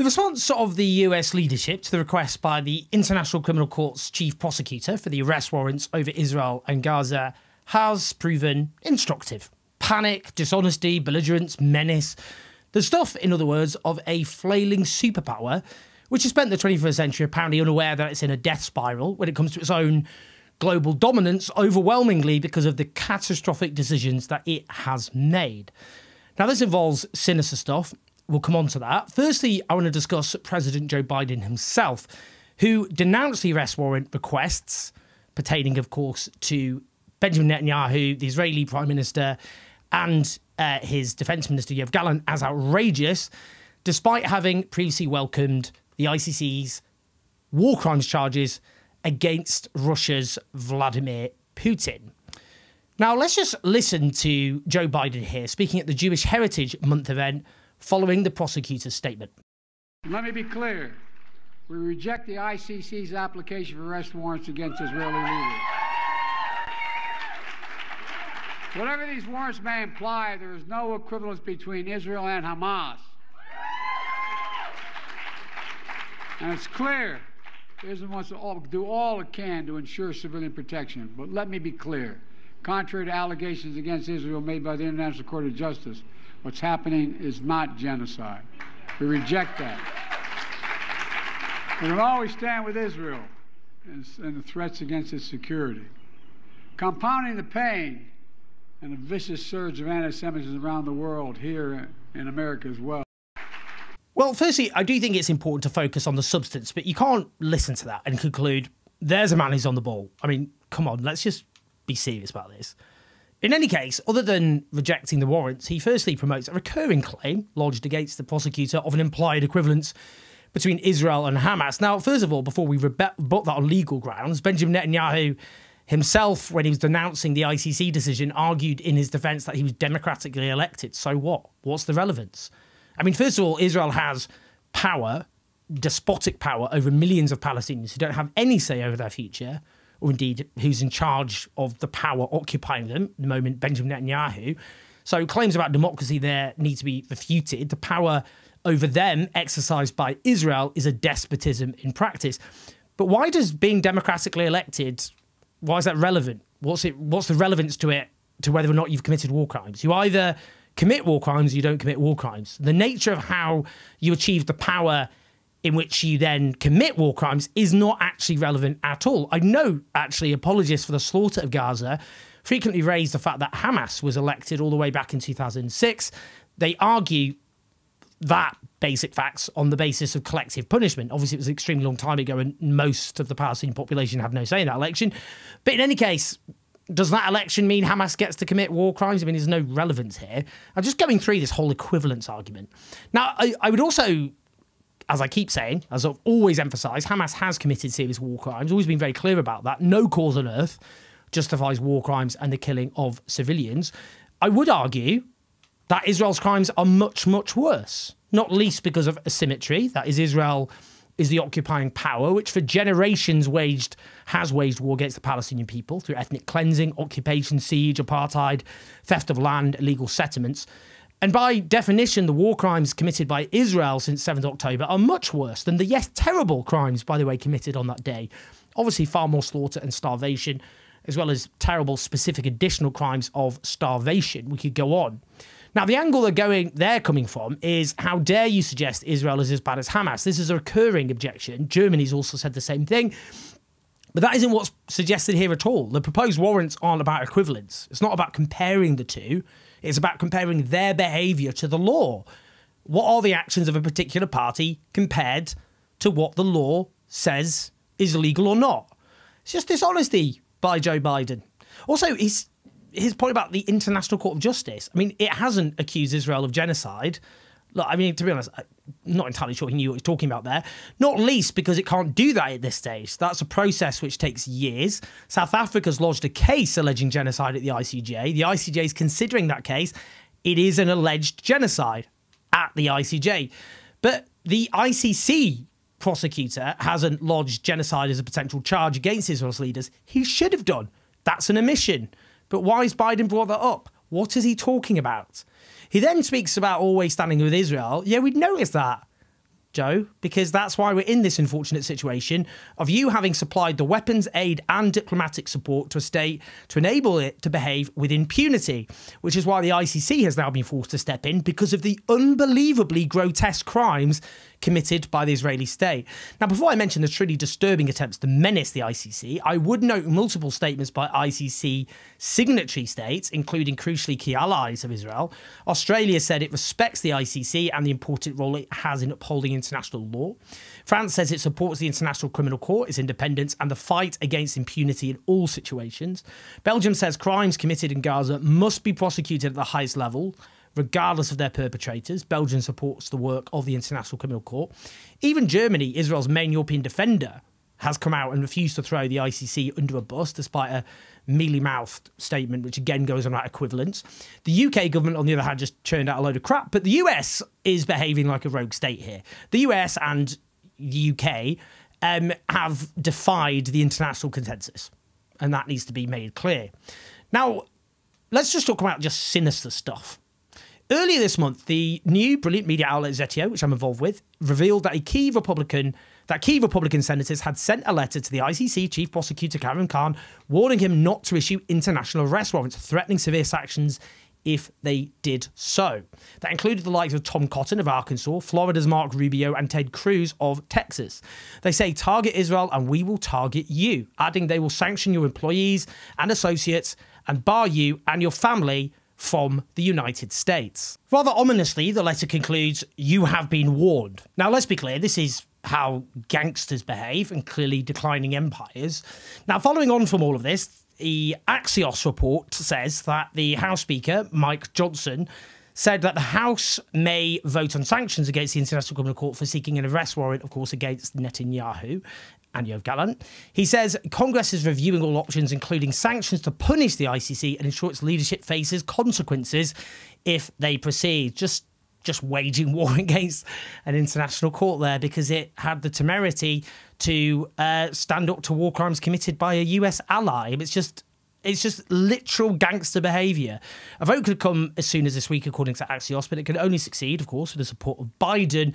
The response of the US leadership to the request by the International Criminal Court's chief prosecutor for the arrest warrants over Israel and Gaza has proven instructive. Panic, dishonesty, belligerence, menace. The stuff, in other words, of a flailing superpower, which has spent the 21st century apparently unaware that it's in a death spiral when it comes to its own global dominance, overwhelmingly because of the catastrophic decisions that it has made. Now, this involves sinister stuff, we'll come on to that. Firstly, I want to discuss President Joe Biden himself, who denounced the arrest warrant requests pertaining, of course, to Benjamin Netanyahu, the Israeli Prime Minister, and uh, his Defense Minister Yoav Gallant as outrageous, despite having previously welcomed the ICC's war crimes charges against Russia's Vladimir Putin. Now, let's just listen to Joe Biden here speaking at the Jewish Heritage Month event following the prosecutor's statement. Let me be clear. We reject the ICC's application for arrest warrants against Israeli leaders. Whatever these warrants may imply, there is no equivalence between Israel and Hamas. And it's clear Israel wants to all, do all it can to ensure civilian protection. But let me be clear. Contrary to allegations against Israel made by the International Court of Justice, What's happening is not genocide. We reject that. We will always stand with Israel and, the threats against its security. Compounding the pain and the vicious surge of anti Semitism around the world, here in America as well. Well, firstly, I do think it's important to focus on the substance, but you can't listen to that and conclude there's a man who's on the ball. I mean, come on, let's just be serious about this. In any case, other than rejecting the warrants, he firstly promotes a recurring claim lodged against the prosecutor of an implied equivalence between Israel and Hamas. Now, first of all, before we rebut that on legal grounds, Benjamin Netanyahu himself, when he was denouncing the ICC decision, argued in his defense that he was democratically elected. So what? What's the relevance? I mean, first of all, Israel has power, despotic power over millions of Palestinians who don't have any say over their future or indeed who's in charge of the power occupying them, at the moment Benjamin Netanyahu. So claims about democracy there need to be refuted. The power over them exercised by Israel is a despotism in practice. But why does being democratically elected, why is that relevant? What's it what's the relevance to it to whether or not you've committed war crimes? You either commit war crimes or you don't commit war crimes. The nature of how you achieve the power in which you then commit war crimes is not actually relevant at all. I know, actually, apologists for the slaughter of Gaza frequently raise the fact that Hamas was elected all the way back in 2006. They argue that basic facts on the basis of collective punishment. Obviously, it was an extremely long time ago, and most of the Palestinian population have no say in that election. But in any case, does that election mean Hamas gets to commit war crimes? I mean, there's no relevance here. I'm just going through this whole equivalence argument. Now, I, I would also as I keep saying, as I've always emphasised, Hamas has committed serious war crimes, always been very clear about that. No cause on earth justifies war crimes and the killing of civilians. I would argue that Israel's crimes are much, much worse, not least because of asymmetry. That is, Israel is the occupying power, which for generations waged has waged war against the Palestinian people through ethnic cleansing, occupation, siege, apartheid, theft of land, illegal settlements. And by definition, the war crimes committed by Israel since 7th October are much worse than the, yes, terrible crimes, by the way, committed on that day. Obviously, far more slaughter and starvation, as well as terrible specific additional crimes of starvation. We could go on. Now, the angle they're going, they're coming from is how dare you suggest Israel is as bad as Hamas? This is a recurring objection. Germany's also said the same thing. But that isn't what's suggested here at all. The proposed warrants aren't about equivalence. It's not about comparing the two. It's about comparing their behaviour to the law. What are the actions of a particular party compared to what the law says is legal or not? It's just dishonesty by Joe Biden. Also, his, his point about the International Court of Justice. I mean, it hasn't accused Israel of genocide. Look, I mean, to be honest, I'm not entirely sure he knew what he was talking about there. Not least because it can't do that at this stage. That's a process which takes years. South Africa's lodged a case alleging genocide at the ICJ. The ICJ is considering that case. It is an alleged genocide at the ICJ. But the ICC prosecutor hasn't lodged genocide as a potential charge against Israel's leaders. He should have done. That's an omission. But why has Biden brought that up? What is he talking about? He then speaks about always standing with Israel. Yeah, we'd notice that. Joe, because that's why we're in this unfortunate situation of you having supplied the weapons, aid, and diplomatic support to a state to enable it to behave with impunity, which is why the ICC has now been forced to step in because of the unbelievably grotesque crimes committed by the Israeli state. Now, before I mention the truly disturbing attempts to menace the ICC, I would note multiple statements by ICC signatory states, including crucially key allies of Israel. Australia said it respects the ICC and the important role it has in upholding international law. France says it supports the International Criminal Court, its independence, and the fight against impunity in all situations. Belgium says crimes committed in Gaza must be prosecuted at the highest level regardless of their perpetrators. Belgium supports the work of the International Criminal Court. Even Germany, Israel's main European defender, has come out and refused to throw the ICC under a bus, despite a mealy mouthed statement, which again goes on about equivalence. The UK government, on the other hand, just churned out a load of crap, but the US is behaving like a rogue state here. The US and the UK um, have defied the international consensus, and that needs to be made clear. Now, let's just talk about just sinister stuff. Earlier this month, the new brilliant media outlet Zeteo, which I'm involved with, revealed that a key Republican that key Republican senators had sent a letter to the ICC chief prosecutor Karim Khan warning him not to issue international arrest warrants, threatening severe sanctions if they did so. That included the likes of Tom Cotton of Arkansas, Florida's Marco Rubio, and Ted Cruz of Texas. They say, target Israel and we will target you, adding they will sanction your employees and associates and bar you and your family from the United States. Rather ominously, the letter concludes, You have been warned. Now, let's be clear, this is how gangsters behave and clearly declining empires. Now, following on from all of this, the Axios report says that the House Speaker, Mike Johnson, said that the House may vote on sanctions against the International Criminal Court for seeking an arrest warrant, of course, against Netanyahu and Yoav Gallant. He says Congress is reviewing all options, including sanctions to punish the ICC and ensure its leadership faces consequences if they proceed. Just just waging war against an international court there because it had the temerity to uh, stand up to war crimes committed by a US ally. It's just it's just literal gangster behaviour. A vote could come as soon as this week, according to Axios, but it can only succeed, of course, with the support of Biden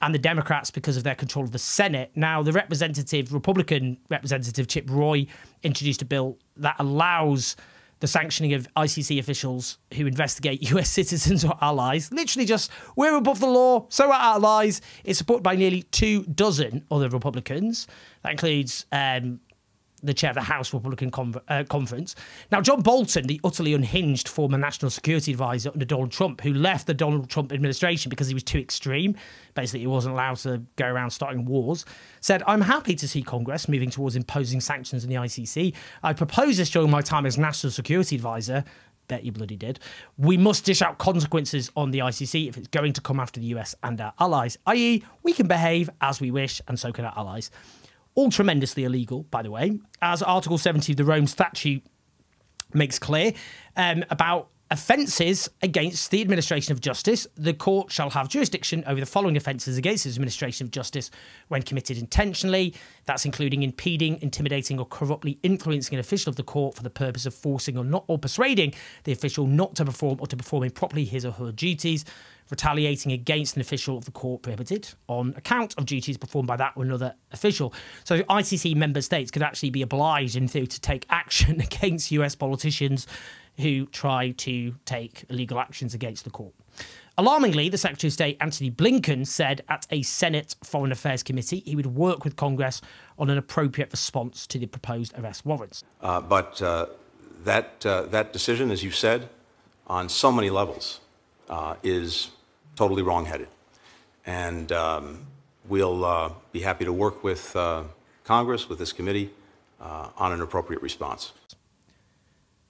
and the Democrats because of their control of the Senate. Now, the representative, Republican representative Chip Roy, introduced a bill that allows the sanctioning of ICC officials who investigate US citizens or allies. Literally just, we're above the law, so are allies. It's supported by nearly two dozen other Republicans. That includes um, the chair of the House Republican Con- uh, Conference. Now, John Bolton, the utterly unhinged former national security advisor under Donald Trump, who left the Donald Trump administration because he was too extreme, basically, he wasn't allowed to go around starting wars, said, I'm happy to see Congress moving towards imposing sanctions on the ICC. I proposed this during my time as national security advisor. Bet you bloody did. We must dish out consequences on the ICC if it's going to come after the US and our allies, i.e., we can behave as we wish, and so can our allies all tremendously illegal, by the way, as Article 70 of the Rome Statute makes clear um, about offences against the administration of justice. The court shall have jurisdiction over the following offences against the administration of justice when committed intentionally. That's including impeding, intimidating, or corruptly influencing an official of the court for the purpose of forcing or not or persuading the official not to perform or to perform improperly his or her duties retaliating against an official of the court prohibited on account of duties performed by that or another official. So ICC member states could actually be obliged in theory to take action against US politicians who try to take legal actions against the court. Alarmingly, the Secretary of State Antony Blinken said at a Senate Foreign Affairs Committee he would work with Congress on an appropriate response to the proposed arrest warrants. Uh, but uh, that, uh, that decision, as you said, on so many levels, uh, is totally wrongheaded. And um, we'll uh, be happy to work with uh, Congress, with this committee, on an appropriate response.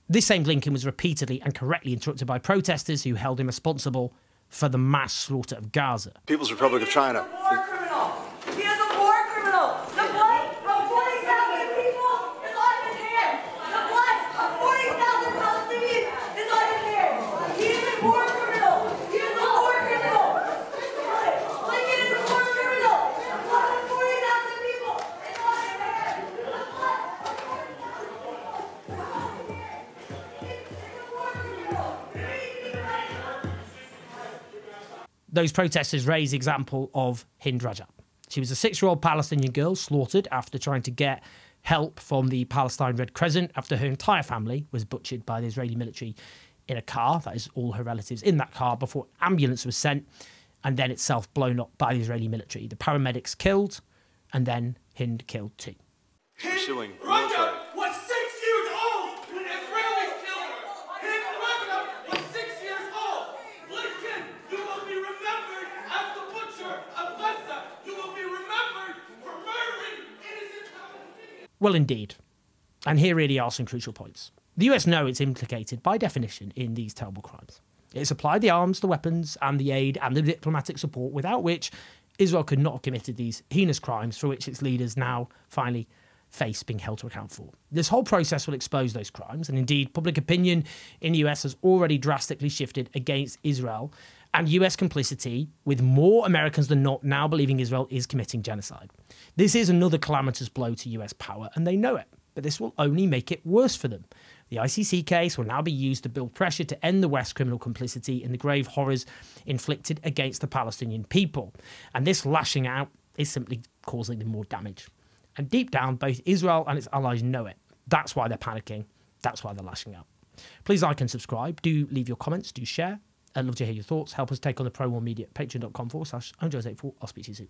This same Blinken was repeatedly and correctly interrupted by protesters who held him responsible for the mass slaughter of Gaza. People's Republic of China. Those protesters raised the example of Hind Rajab. She was a six year old Palestinian girl slaughtered after trying to get help from the Palestine Red Crescent after her entire family was butchered by the Israeli military in a car. That is, all her relatives in that car before ambulance was sent and then itself blown up by the Israeli military. The paramedics killed and then Hind killed too. Pursuing Rajab military- was six years old when Israelis killed her. Hind Rajab was six years old. Blinken, you will be remembered as the butcher of Gaza. You will be remembered for murdering innocent Palestinians. Well, indeed. And here really are some crucial points. The US know it's implicated by definition in these terrible crimes. It supplied the arms, the weapons, and the aid and the diplomatic support without which Israel could not have committed these heinous crimes for which its leaders now finally face being held to account for. This whole process will expose those crimes, and indeed, public opinion in the US has already drastically shifted against Israel and US complicity, with more Americans than not now believing Israel is committing genocide. This is another calamitous blow to US power, and they know it, but this will only make it worse for them. The ICC case will now be used to build pressure to end the West's criminal complicity in the grave horrors inflicted against the Palestinian people. And this lashing out is simply causing them more damage. And deep down, both Israel and its allies know it. That's why they're panicking. That's why they're lashing out. Please like and subscribe. Do leave your comments. Do share. I'd love to hear your thoughts. Help us take on the Pro One Media. Patreon.com forward slash owenjones84. I'll speak to you soon.